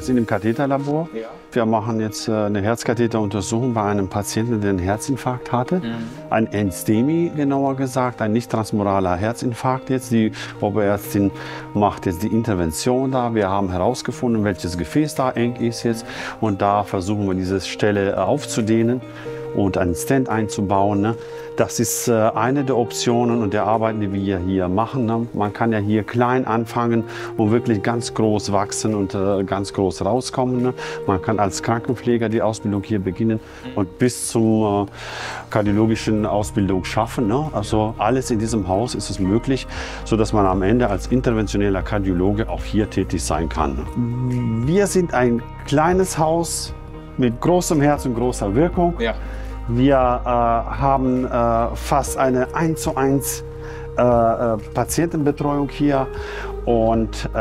Wir sind im Katheterlabor. Ja. Wir machen jetzt äh, eine Herzkatheteruntersuchung bei einem Patienten, der einen Herzinfarkt hatte. Ein Endstemi, genauer gesagt, ein nicht transmuraler Herzinfarkt jetzt. Die Oberärztin macht jetzt die Intervention da. Wir haben herausgefunden, welches Gefäß da eng ist jetzt. Und da versuchen wir diese Stelle äh, aufzudehnen und einen Stand einzubauen. Ne? Das ist äh, eine der Optionen und der Arbeiten, die wir hier machen. Ne? Man kann ja hier klein anfangen und wirklich ganz groß wachsen und äh, ganz groß rauskommen. Ne? Man kann als Krankenpfleger die Ausbildung hier beginnen und bis zur äh, kardiologischen Ausbildung schaffen. Ne? Also alles in diesem Haus ist es möglich, sodass man am Ende als interventioneller Kardiologe auch hier tätig sein kann. Wir sind ein kleines Haus mit großem Herz und großer Wirkung. Ja. Wir äh, haben äh, fast eine 1 zu 1 äh, äh, Patientenbetreuung hier und äh,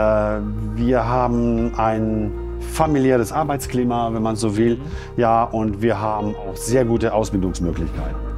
wir haben ein familiäres Arbeitsklima, wenn man so will. Ja, und wir haben auch sehr gute Ausbildungsmöglichkeiten.